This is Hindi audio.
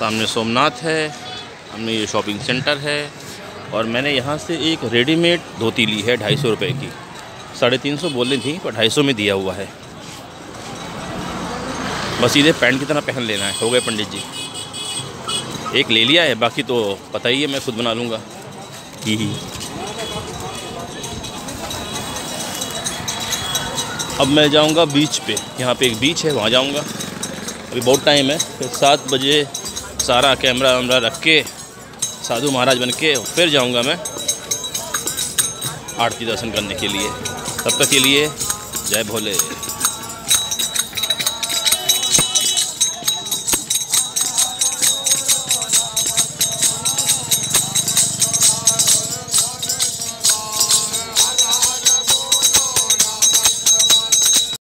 सामने सोमनाथ है हमने ये शॉपिंग सेंटर है और मैंने यहाँ से एक रेडीमेड धोती ली है ढाई सौ रुपये की। साढ़े तीन सौ बोलनी थी, पर ढाई सौ में दिया हुआ है। बस सीधे पैंट की तरह पहन लेना है। हो गए पंडित जी। एक ले लिया है, बाकी तो पता ही है मैं खुद बना लूँगा। ही ही। अब मैं जाऊँगा बीच पे। यहाँ पे एक बीच है, वहाँ जाऊँगा। अभी बहुत टाइम है, फिर सात बजे सारा कैमरा वैमरा रख के, साधु महाराज बन के फिर जाऊँगा मैं आरती दर्शन करने के लिए। तब तक के लिए जय भोले।